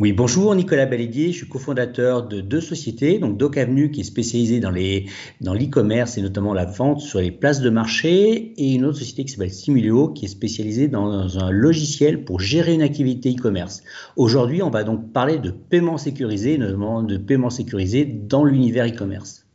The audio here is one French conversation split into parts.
Oui, bonjour, Nicolas Balédier, je suis cofondateur de deux sociétés, donc Doc Avenue qui est spécialisée dans les dans l'e-commerce et notamment la vente sur les places de marché et une autre société qui s'appelle Stimulio qui est spécialisée dans un logiciel pour gérer une activité e-commerce. Aujourd'hui, on va donc parler de paiement sécurisé, notamment de paiement sécurisé dans l'univers e-commerce.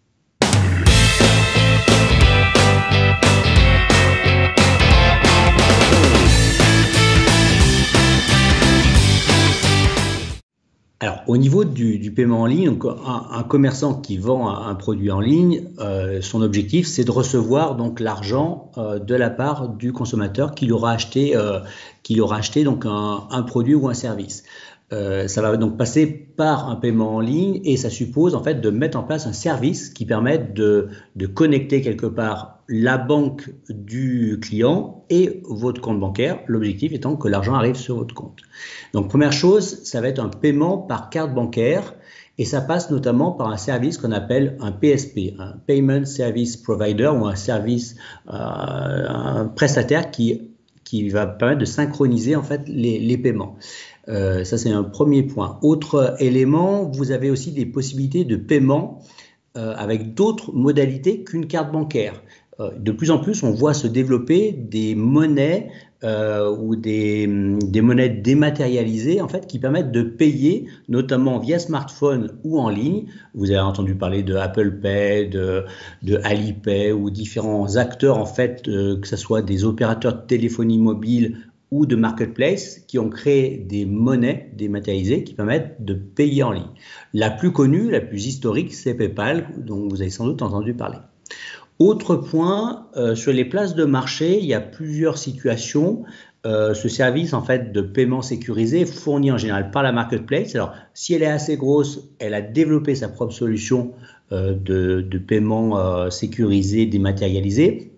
Alors, au niveau du, paiement en ligne, un, commerçant qui vend un, produit en ligne, euh, son objectif, c'est de recevoir donc l'argent euh, de la part du consommateur qui aura acheté, euh, qui aura acheté donc un, produit ou un service. ça va donc passer par un paiement en ligne et ça suppose en fait de mettre en place un service qui permette de connecter quelque part la banque du client et votre compte bancaire, l'objectif étant que l'argent arrive sur votre compte. Donc première chose, ça va être un paiement par carte bancaire et ça passe notamment par un service qu'on appelle un PSP, un Payment Service Provider ou un service, euh, un prestataire qui, va permettre de synchroniser en fait les, les paiements. Euh, ça c'est un premier point. Autre élément, vous avez aussi des possibilités de paiement euh, avec d'autres modalités qu'une carte bancaire. Euh, de plus en plus, on voit se développer des monnaies euh, ou des, des, monnaies dématérialisées en fait qui permettent de payer, notamment via smartphone ou en ligne. Vous avez entendu parler de Apple Pay, de, de Alipay ou différents acteurs en fait, euh, que ce soit des opérateurs de téléphonie mobile ou de marketplace qui ont créé des monnaies dématérialisées qui permettent de payer en ligne. La plus connue, la plus historique, c'est PayPal, dont vous avez sans doute entendu parler. Autre point, euh, sur les places de marché, il y a plusieurs situations. Euh, ce service en fait de paiement sécurisé est fourni en général par la marketplace. Alors, si elle est assez grosse, elle a développé sa propre solution euh, de, de, paiement sécurisé, dématérialisé.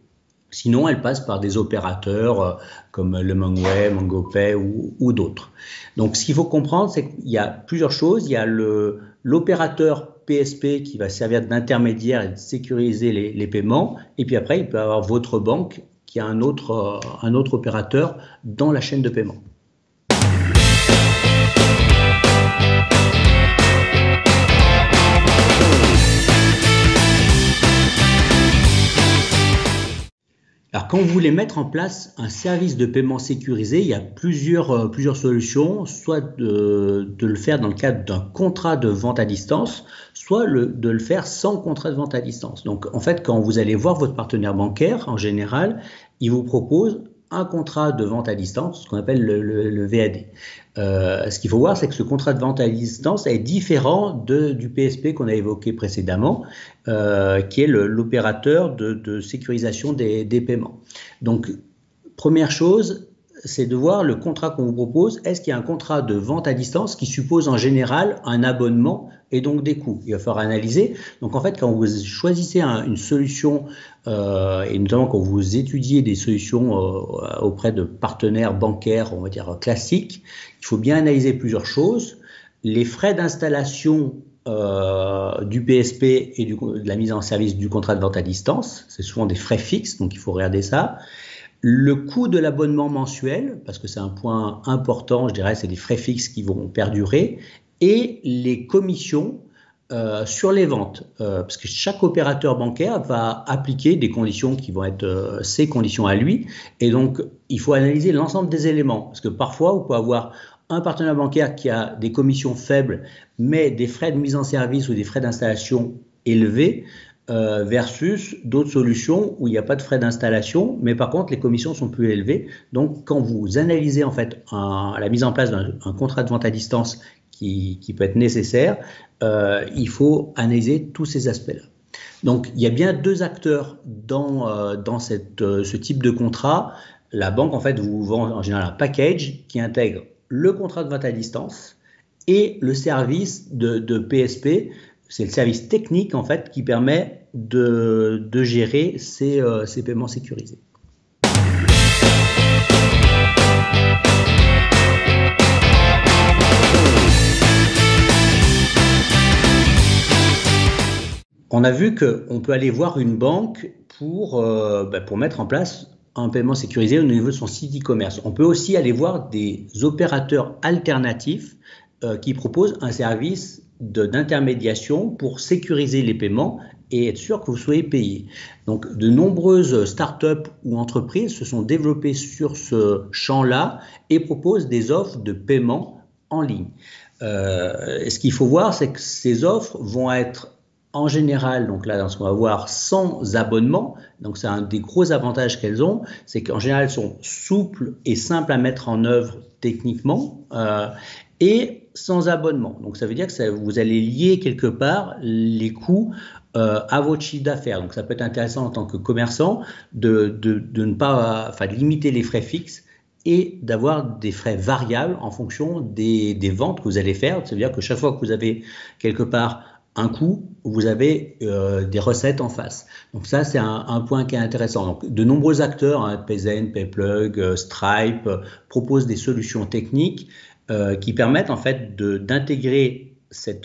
Sinon, elle passe par des opérateurs comme le MongoWeb, MongoPay ou, ou d'autres. Donc, ce qu'il faut comprendre, c'est qu'il y a plusieurs choses. Il y a l'opérateur PSP qui va servir d'intermédiaire et de sécuriser les, paiements. Et puis après, il peut avoir votre banque qui a un autre, euh, un autre opérateur dans la chaîne de paiement. Alors, quand vous voulez mettre en place un service de paiement sécurisé, il y a plusieurs, euh, plusieurs solutions, soit de, de, le faire dans le cadre d'un contrat de vente à distance, soit de le faire sans contrat de vente à distance. Donc, en fait, quand vous allez voir votre partenaire bancaire, en général, il vous propose un contrat de vente à distance, ce qu'on appelle le, VAD. Euh, ce qu'il faut voir, c'est que ce contrat de vente à distance est différent du PSP qu'on a évoqué précédemment, euh, qui est l'opérateur de, sécurisation des, paiements. Donc, première chose, c'est de voir le contrat qu'on vous propose. Est-ce qu'il y a un contrat de vente à distance qui suppose en général un abonnement et donc des coûts Il va falloir analyser. Donc en fait, quand vous choisissez une solution, euh, et notamment quand vous étudiez des solutions euh, auprès de partenaires bancaires, on va dire classiques, il faut bien analyser plusieurs choses. Les frais d'installation euh, du PSP et de la mise en service du contrat de vente à distance, c'est souvent des frais fixes, donc il faut regarder ça. Le coût de l'abonnement mensuel, parce que c'est un point important, je dirais, c'est des frais fixes qui vont perdurer, et les commissions euh, sur les ventes, euh, parce que chaque opérateur bancaire va appliquer des conditions qui vont être euh, ses conditions à lui, et donc il faut analyser l'ensemble des éléments, parce que parfois vous pouvez avoir un partenaire bancaire qui a des commissions faibles, mais des frais de mise en service ou des frais d'installation élevés, versus d'autres solutions où il n'y a pas de frais d'installation, mais par contre les commissions sont plus élevées. Donc quand vous analysez en fait la mise en place d'un contrat de vente à distance qui, peut être nécessaire, euh, il faut analyser tous ces aspects-là. Donc il y a bien deux acteurs dans, euh, dans cette, ce type de contrat. La banque en fait vous vend en général un package qui intègre le contrat de vente à distance et le service de, de PSP c'est le service technique en fait qui permet de, gérer euh, ces, paiements sécurisés. On a vu qu'on peut aller voir une banque pour, euh, bah, pour mettre en place un paiement sécurisé au niveau de son site e-commerce. On peut aussi aller voir des opérateurs alternatifs qui propose un service d'intermédiation pour sécuriser les paiements et être sûr que vous soyez payé. Donc, de nombreuses startups ou entreprises se sont développées sur ce champ-là et proposent des offres de paiement en ligne. Euh, ce qu'il faut voir, c'est que ces offres vont être en général, donc là, ce qu'on va voir, sans abonnement. Donc, c'est un des gros avantages qu'elles ont, c'est qu'en général, elles sont souples et simples à mettre en œuvre techniquement. Euh, et sans abonnement. Donc ça veut dire que vous allez lier quelque part les coûts euh, à votre chiffre d'affaires. Donc ça peut être intéressant en tant que commerçant de, de, ne pas, enfin, de limiter les frais fixes et d'avoir des frais variables en fonction des, des ventes que vous allez faire. Ça veut dire que chaque fois que vous avez quelque part un coût, vous avez euh, des recettes en face. Donc ça, c'est un, point qui est intéressant. Donc, de nombreux acteurs, hein, Payzen, Payplug, euh, Stripe, proposent des solutions techniques euh, qui permettent en fait d'intégrer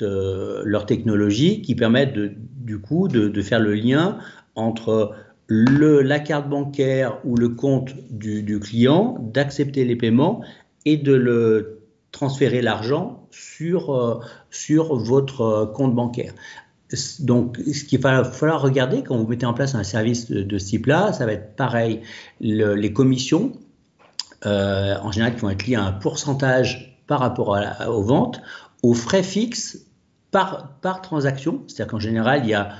euh, leur technologie, qui permettent du coup de, faire le lien entre la carte bancaire ou le compte du client, d'accepter les paiements et de le transférer l'argent sur, euh, sur votre compte bancaire. Donc, ce qu'il va falloir regarder quand vous mettez en place un service de, ce type-là, ça va être pareil. Le, les commissions, euh, en général, qui vont être liées à un pourcentage par rapport aux ventes, aux frais fixes par, par transaction. C'est-à-dire qu'en général, il y a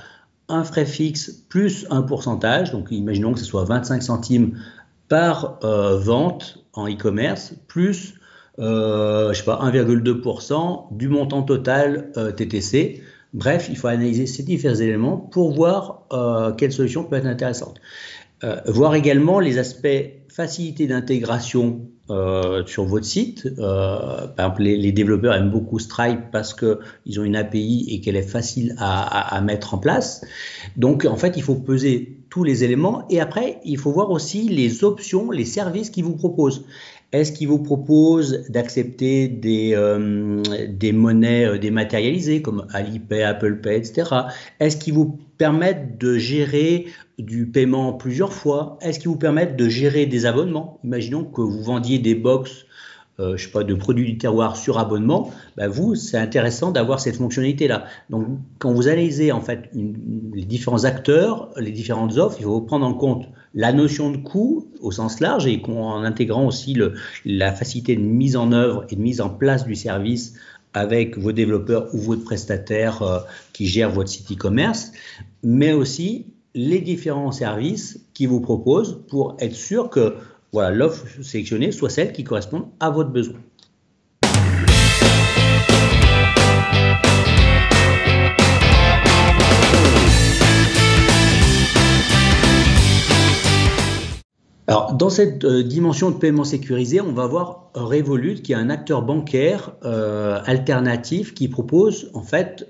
un frais fixe plus un pourcentage. Donc, imaginons que ce soit 25 centimes par euh, vente en e-commerce, plus euh, je sais pas, 1,2% du montant total euh, TTC. Bref, il faut analyser ces différents éléments pour voir euh, quelle solution peut être intéressante. voir également les aspects facilité d'intégration euh, sur votre site. Euh, par exemple, les, développeurs aiment beaucoup Stripe parce qu'ils ont une API et qu'elle est facile à, mettre en place. Donc, en fait, il faut peser tous les éléments et après, il faut voir aussi les options, les services qu'ils vous proposent. Est-ce qu'ils vous proposent d'accepter des, euh, monnaies dématérialisées comme Alipay, Apple Pay, etc. Est-ce qu'ils vous permettent de gérer du paiement plusieurs fois? Est-ce qu'ils vous permettent de gérer des abonnements? Imaginons que vous vendiez des box euh, je sais pas, de produits du terroir sur abonnement, bah vous, c'est intéressant d'avoir cette fonctionnalité-là. Donc, quand vous analysez en fait les différents acteurs, les différentes offres, il faut prendre en compte la notion de coût au sens large et en intégrant aussi la facilité de mise en œuvre et de mise en place du service avec vos développeurs ou votre prestataire euh, qui gère votre site e-commerce, mais aussi les différents services qui vous proposent pour être sûr que voilà, l'offre sélectionnée soit celle qui correspond à votre besoin. Dans cette euh, dimension de paiement sécurisé, on va voir Revolut, qui est un acteur bancaire euh, alternatif qui propose en fait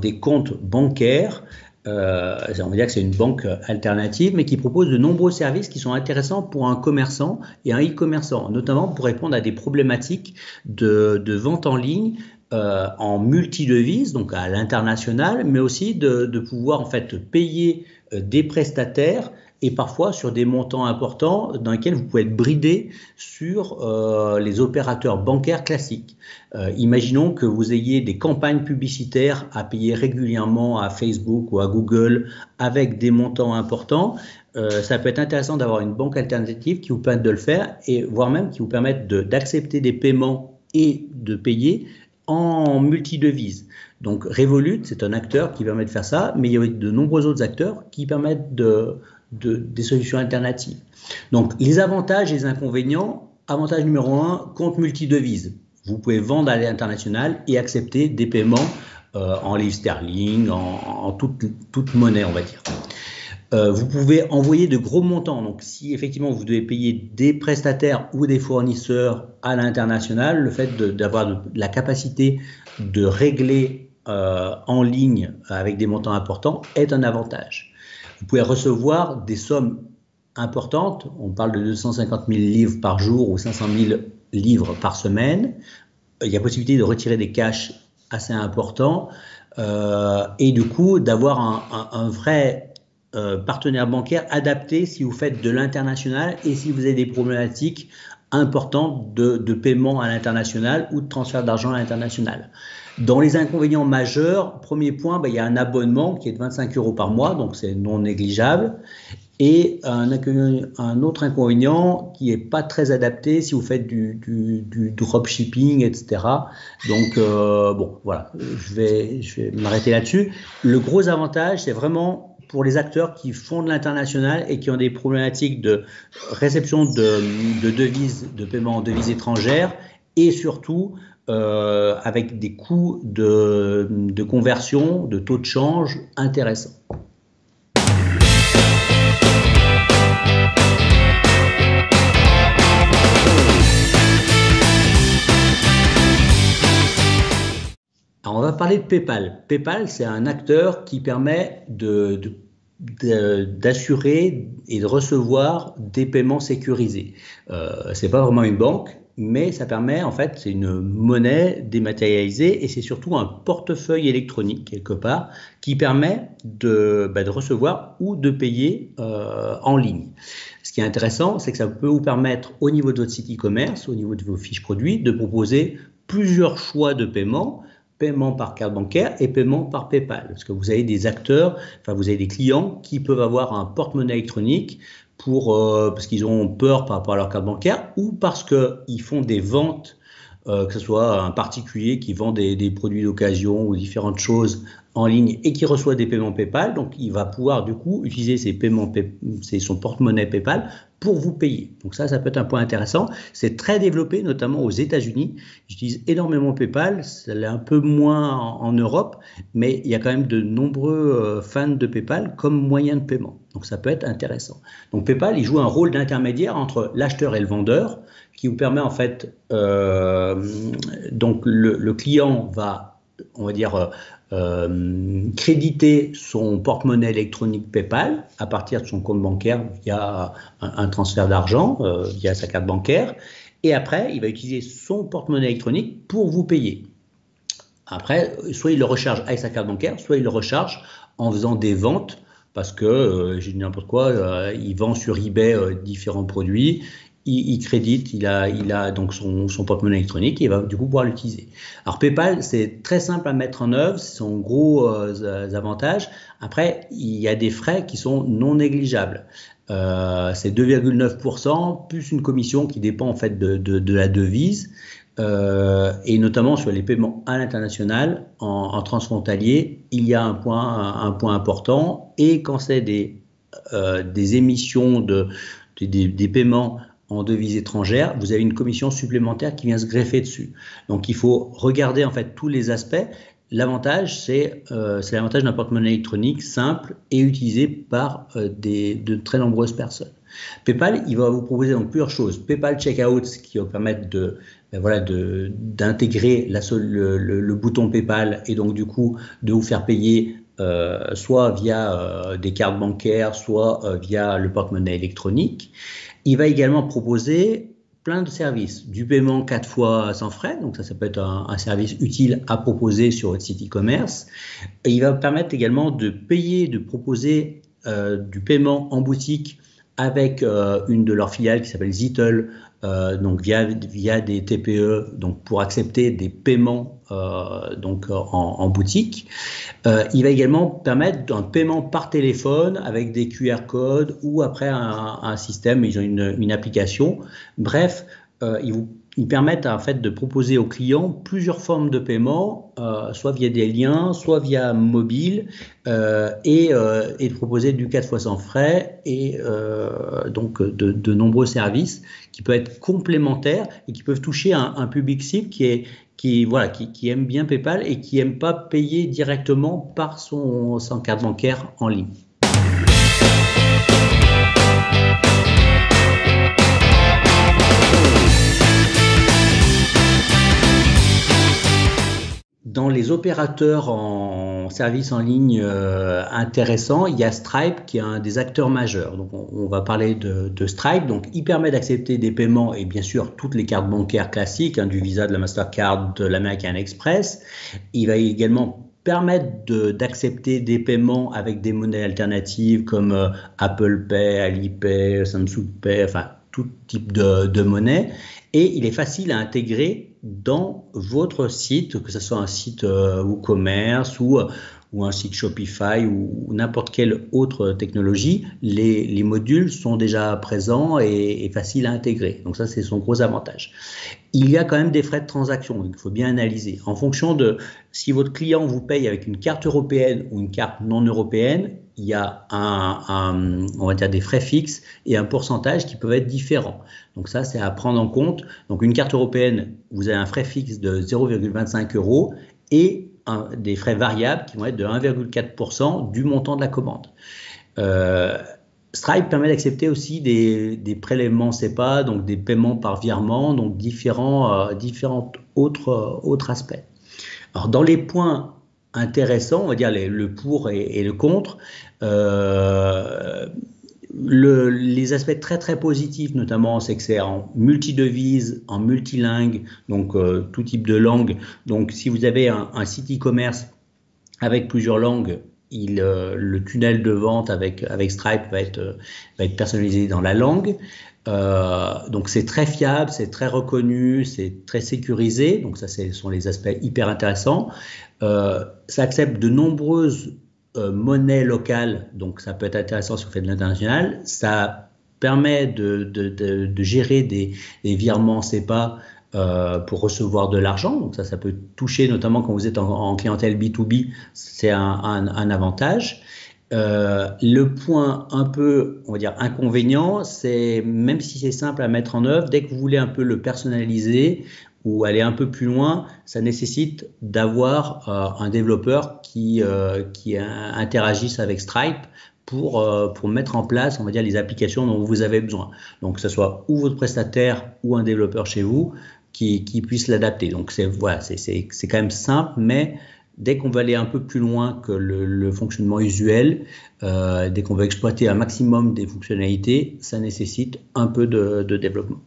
des comptes bancaires euh, on va dire que c'est une banque alternative, mais qui propose de nombreux services qui sont intéressants pour un commerçant et un e-commerçant, notamment pour répondre à des problématiques de, vente en ligne euh, en multidevise, donc à l'international, mais aussi de, pouvoir en fait payer euh, des prestataires et parfois sur des montants importants dans lesquels vous pouvez être bridé sur euh, les opérateurs bancaires classiques. Euh, imaginons que vous ayez des campagnes publicitaires à payer régulièrement à Facebook ou à Google avec des montants importants. Ça peut être intéressant d'avoir une banque alternative qui vous permette de le faire et voire même qui vous permette d'accepter des paiements et de payer en multidevises. Donc Revolut, c'est un acteur qui permet de faire ça, mais il y a de nombreux autres acteurs qui permettent de, des solutions alternatives. Donc, les avantages et les inconvénients. Avantage numéro un, compte multidevise. Vous pouvez vendre à l'international et accepter des paiements euh, en livres sterling, en, toute, monnaie, on va dire. Euh, vous pouvez envoyer de gros montants. Donc, si effectivement vous devez payer des prestataires ou des fournisseurs à l'international, le fait d'avoir la capacité de régler euh, en ligne avec des montants importants est un avantage. Vous pouvez recevoir des sommes importantes. On parle de 250 000 livres par jour ou 500 000 livres par semaine. Il y a possibilité de retirer des cash assez importants euh, et du coup d'avoir un, vrai euh, partenaire bancaire adapté si vous faites de l'international et si vous avez des problématiques importante de, de paiement à l'international ou de transfert d'argent à l'international. Dans les inconvénients majeurs, premier point, ben, il y a un abonnement qui est de 25 euros par mois, donc c'est non négligeable. Et un, autre inconvénient qui n'est pas très adapté si vous faites du, dropshipping, etc. Donc, euh, bon, voilà, je vais m'arrêter là-dessus. Le gros avantage, c'est vraiment pour les acteurs qui font de l'international et qui ont des problématiques de réception de, de devises, de paiement en devises étrangères et surtout euh, avec des coûts de, de, conversion, de taux de change intéressants. Alors on va parler de PayPal. PayPal, c'est un acteur qui permet de, d'assurer et de recevoir des paiements sécurisés. Euh, c'est pas vraiment une banque, mais ça permet, en fait, c'est une monnaie dématérialisée et c'est surtout un portefeuille électronique, quelque part, qui permet de, bah, recevoir ou de payer euh, en ligne. Ce qui est intéressant, c'est que ça peut vous permettre, au niveau de votre site e-commerce, au niveau de vos fiches produits, de proposer plusieurs choix de paiement paiement par carte bancaire et paiement par PayPal. Parce que vous avez des acteurs, enfin vous avez des clients qui peuvent avoir un porte-monnaie électronique pour, euh, parce qu'ils ont peur par rapport à leur carte bancaire ou parce qu'ils font des ventes, euh, que ce soit un particulier qui vend des, des produits d'occasion ou différentes choses en ligne et qui reçoit des paiements PayPal. Donc, il va pouvoir du coup utiliser ses paiements, son porte-monnaie PayPal pour vous payer. Donc ça, ça peut être un point intéressant. C'est très développé, notamment aux États-Unis. J'utilise énormément PayPal. Ça un peu moins en, Europe, mais il y a quand même de nombreux euh, fans de PayPal comme moyen de paiement. Donc ça peut être intéressant. Donc PayPal, il joue un rôle d'intermédiaire entre l'acheteur et le vendeur, qui vous permet en fait, euh, donc le, client va, on va dire, euh, euh, créditer son porte-monnaie électronique PayPal à partir de son compte bancaire via un, transfert d'argent, via sa carte bancaire. Et après, il va utiliser son porte-monnaie électronique pour vous payer. Après, soit il le recharge avec sa carte bancaire, soit il le recharge en faisant des ventes parce que, j'ai dit n'importe quoi, il vend sur eBay différents produits, il, crédite, il a, donc son, son porte-monnaie électronique et il va du coup pouvoir l'utiliser. Alors PayPal, c'est très simple à mettre en œuvre, c'est son gros euh, avantage. Après, il y a des frais qui sont non négligeables. Euh, c'est 2,9% plus une commission qui dépend en fait de, la devise. Euh, et notamment sur les paiements à l'international, en, transfrontalier, il y a un point, important. Et quand c'est des, émissions de, des paiements en devises étrangères, vous avez une commission supplémentaire qui vient se greffer dessus. Donc il faut regarder en fait tous les aspects. L'avantage, c'est euh, l'avantage d'un porte-monnaie électronique simple et utilisé par euh, de très nombreuses personnes. PayPal, il va vous proposer donc plusieurs choses. PayPal Checkout, qui va permettre de ben voilà d'intégrer le, le, bouton PayPal et donc du coup de vous faire payer euh, soit via des cartes bancaires, soit via le porte-monnaie électronique. Il va également proposer plein de services, du paiement quatre fois sans frais, donc ça, ça peut être un, service utile à proposer sur votre site e-commerce. Il va permettre également de payer, de proposer euh, du paiement en boutique avec euh, une de leurs filiales qui s'appelle Zittle, euh, donc via, via des TPE, donc pour accepter des paiements euh, donc en, en boutique. Euh, il va également permettre un paiement par téléphone avec des QR codes ou après un, un système, ils ont une, une application. Bref, euh, ils vous ils permettent en fait de proposer aux clients plusieurs formes de paiement, euh, soit via des liens, soit via mobile, euh, et, euh, et, de proposer du 4 fois sans frais et euh, donc de, de, nombreux services qui peuvent être complémentaires et qui peuvent toucher un, un public cible qui est qui voilà qui, qui, aime bien PayPal et qui aime pas payer directement par son, son carte bancaire en ligne. Dans les opérateurs en service en ligne euh, intéressants, il y a Stripe qui est un des acteurs majeurs. Donc on, va parler de, de, Stripe. Donc il permet d'accepter des paiements et bien sûr toutes les cartes bancaires classiques, hein, du Visa, de la Mastercard, de l'American Express. Il va également permettre d'accepter de, des paiements avec des monnaies alternatives comme euh, Apple Pay, Alipay, Samsung Pay, enfin tout type de, monnaie et il est facile à intégrer dans votre site, que ce soit un site euh, WooCommerce ou, ou un site Shopify ou, n'importe quelle autre technologie, les, modules sont déjà présents et, faciles à intégrer. Donc ça, c'est son gros avantage. Il y a quand même des frais de transaction, donc il faut bien analyser. En fonction de si votre client vous paye avec une carte européenne ou une carte non européenne, il y a un, on va dire des frais fixes et un pourcentage qui peuvent être différents. Donc ça, c'est à prendre en compte. Donc une carte européenne, vous avez un frais fixe de 0,25 euros et des frais variables qui vont être de 1,4% du montant de la commande. Euh, Stripe permet d'accepter aussi des, prélèvements SEPA, donc des paiements par virement, donc différents, euh, autres, euh, autres aspects. Alors dans les points intéressants, on va dire le pour et, le contre, les aspects très très positifs, notamment, c'est que c'est en multidevise, en multilingue, donc euh, tout type de langue. Donc, si vous avez un, site e-commerce avec plusieurs langues, euh, le tunnel de vente avec, Stripe euh, va être personnalisé dans la langue. donc c'est très fiable, c'est très reconnu, c'est très sécurisé. Donc ça, ce sont les aspects hyper intéressants. ça accepte de nombreuses euh, monnaie locale, donc ça peut être intéressant si vous faites de l'international. Ça permet de, de, de, gérer des, des, virements SEPA euh, pour recevoir de l'argent. Donc ça, ça peut toucher notamment quand vous êtes en, en clientèle B2B, c'est un, un, un, avantage. Euh, le point un peu, on va dire, inconvénient, c'est même si c'est simple à mettre en œuvre, dès que vous voulez un peu le personnaliser, ou aller un peu plus loin, ça nécessite d'avoir euh, un développeur qui, euh, interagisse avec Stripe pour, euh, pour mettre en place, on va dire, les applications dont vous avez besoin. Donc, que ce soit ou votre prestataire ou un développeur chez vous qui, puisse l'adapter. Donc, c'est voilà, c'est quand même simple, mais dès qu'on veut aller un peu plus loin que le, fonctionnement usuel, dès qu'on veut exploiter un maximum des fonctionnalités, ça nécessite un peu de, de développement.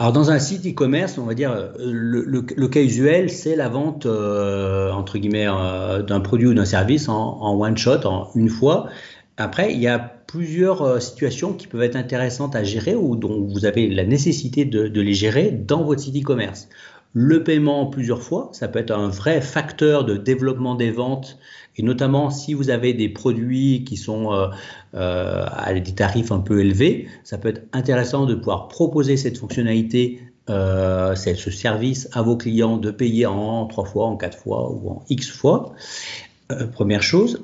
Alors dans un site e-commerce, on va dire le, cas usuel, c'est la vente euh, entre guillemets euh, d'un produit ou d'un service en, one shot, en une fois. Après, il y a plusieurs euh, situations qui peuvent être intéressantes à gérer ou dont vous avez la nécessité de les gérer dans votre site e-commerce. Le paiement plusieurs fois, ça peut être un vrai facteur de développement des ventes. Et notamment si vous avez des produits qui sont euh, euh, à des tarifs un peu élevés, ça peut être intéressant de pouvoir proposer cette fonctionnalité, euh, ce service à vos clients de payer en trois fois, en quatre fois ou en X fois. première chose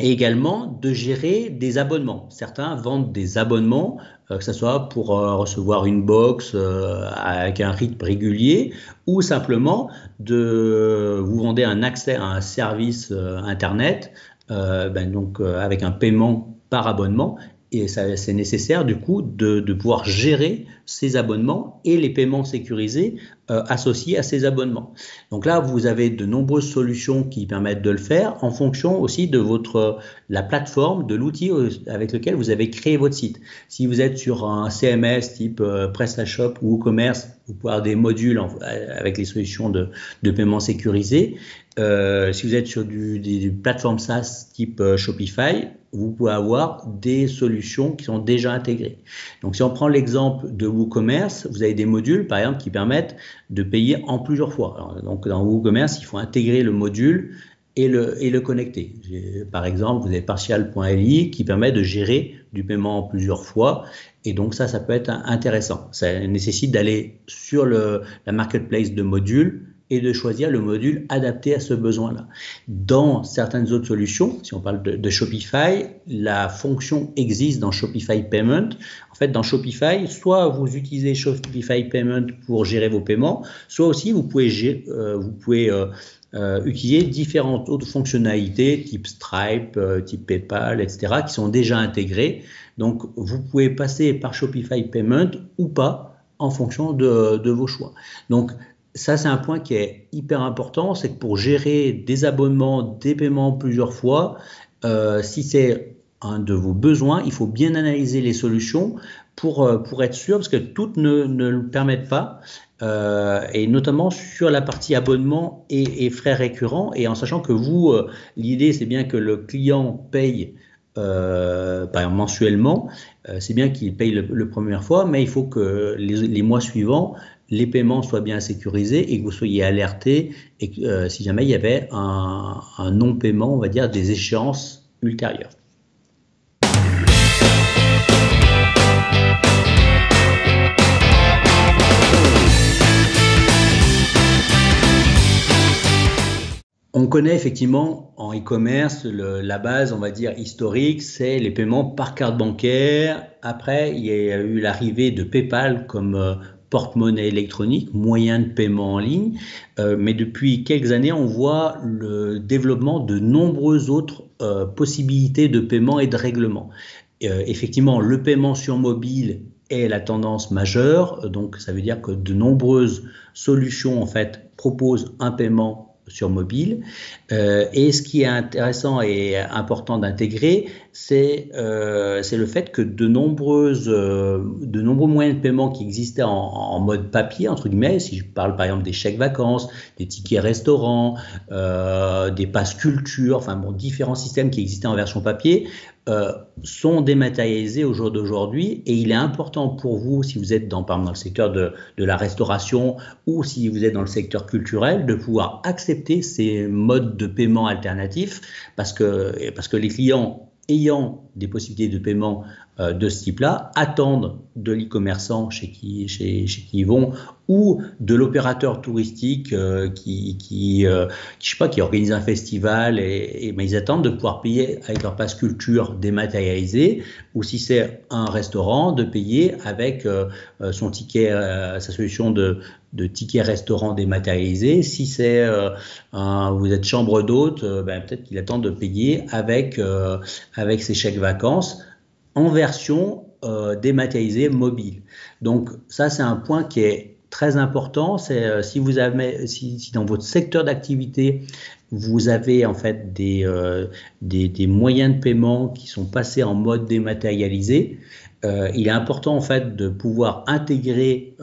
et également de gérer des abonnements. Certains vendent des abonnements, euh, que ce soit pour euh, recevoir une box euh, avec un rythme régulier ou simplement de vous vendez un accès à un service Internet ben donc, avec un paiement par abonnement et c'est nécessaire du coup de, pouvoir gérer ces abonnements et les paiements sécurisés euh, associés à ces abonnements. Donc là, vous avez de nombreuses solutions qui permettent de le faire en fonction aussi de votre la plateforme, de l'outil avec lequel vous avez créé votre site. Si vous êtes sur un CMS type euh, PrestaShop ou WooCommerce, vous pouvez avoir des modules avec les solutions de, de paiement sécurisé. Euh, si vous êtes sur des, plateformes SaaS type euh, Shopify, vous pouvez avoir des solutions qui sont déjà intégrées. Donc si on prend l'exemple de WooCommerce, vous avez des modules par exemple qui permettent de payer en plusieurs fois. donc dans WooCommerce, il faut intégrer le module et le, connecter. Par exemple, vous avez partial.li qui permet de gérer du paiement en plusieurs fois. Et donc ça, ça peut être intéressant. Ça nécessite d'aller sur le, la marketplace de modules de choisir le module adapté à ce besoin-là. Dans certaines autres solutions, si on parle de, Shopify, la fonction existe dans Shopify Payment. En fait, dans Shopify, soit vous utilisez Shopify Payment pour gérer vos paiements, soit aussi vous pouvez, euh, euh, euh, utiliser différentes autres fonctionnalités type Stripe, type PayPal, etc., qui sont déjà intégrées. Donc, vous pouvez passer par Shopify Payment ou pas en fonction de, de vos choix. Donc, ça, c'est un point qui est hyper important, c'est que pour gérer des abonnements, des paiements plusieurs fois, euh, si c'est un de vos besoins, il faut bien analyser les solutions pour, euh, pour être sûr, parce que toutes ne, ne le permettent pas, euh, et notamment sur la partie abonnement et, frais récurrents, et en sachant que vous, l'idée c'est bien que le client paye par mensuellement, c'est bien qu'il paye le, première fois, mais il faut que les, mois suivants, les paiements soient bien sécurisés et que vous soyez alerté et si jamais il y avait un, un non-paiement, on va dire, des échéances ultérieures. On connaît effectivement en e-commerce la base, on va dire historique, c'est les paiements par carte bancaire. Après, il y a eu l'arrivée de PayPal comme euh, porte-monnaie électronique, moyen de paiement en ligne. Euh, mais depuis quelques années, on voit le développement de nombreuses autres euh, possibilités de paiement et de règlement. effectivement, le paiement sur mobile est la tendance majeure. Donc, ça veut dire que de nombreuses solutions en fait proposent un paiement sur mobile. Euh, et ce qui est intéressant et important d'intégrer, c'est euh, le fait que de, nombreuses, euh, de nombreux moyens de paiement qui existaient en, mode papier, entre guillemets, si je parle par exemple des chèques vacances, des tickets restaurants, euh, des passes culture, enfin bon, différents systèmes qui existaient en version papier, euh, sont dématérialisés au jour d'aujourd'hui et il est important pour vous, si vous êtes dans, par dans le secteur de, de, la restauration ou si vous êtes dans le secteur culturel, de pouvoir accepter ces modes de paiement alternatifs parce que, parce que les clients ayant des possibilités de paiement euh, de ce type-là attendent de l'e-commerçant chez qui, chez, chez qui ils vont ou de l'opérateur touristique euh, qui, qui, euh, sais pas, qui organise un festival et, et ils attendent de pouvoir payer avec leur passe culture dématérialisée ou si c'est un restaurant de payer avec son ticket, sa solution de, ticket restaurant dématérialisé. Si c'est vous êtes chambre d'hôte, ben, peut-être qu'il attend de payer avec avec ses chèques vacances en version euh, dématérialisée mobile. Donc ça, c'est un point qui est très important. C'est euh, si vous avez, si, dans votre secteur d'activité, vous avez en fait des, euh, moyens de paiement qui sont passés en mode dématérialisé, euh, il est important en fait de pouvoir intégrer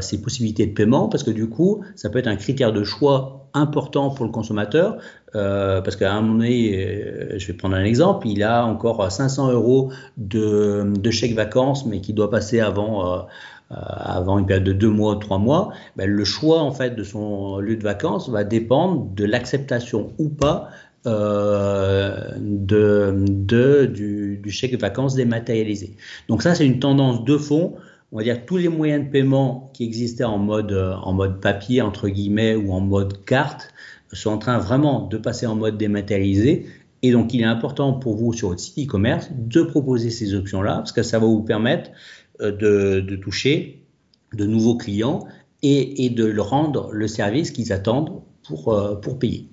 ces possibilités de paiement parce que du coup, ça peut être un critère de choix important pour le consommateur. Euh, parce qu'à un moment donné, je vais prendre un exemple, il a encore 500 euros de chèque vacances, mais qui doit passer avant avant une période de deux mois, trois mois, ben, le choix en fait de son lieu de vacances va dépendre de l'acceptation ou pas euh, de, de, du, chèque vacances dématérialisé. Donc ça, c'est une tendance de fond. On va dire tous les moyens de paiement qui existaient en mode, en mode papier, entre guillemets, ou en mode carte, sont en train vraiment de passer en mode dématérialisé. Et donc, il est important pour vous sur votre site e-commerce de proposer ces options-là, parce que ça va vous permettre euh, de, de toucher de nouveaux clients et, de leur rendre le service qu'ils attendent pour, euh, pour payer.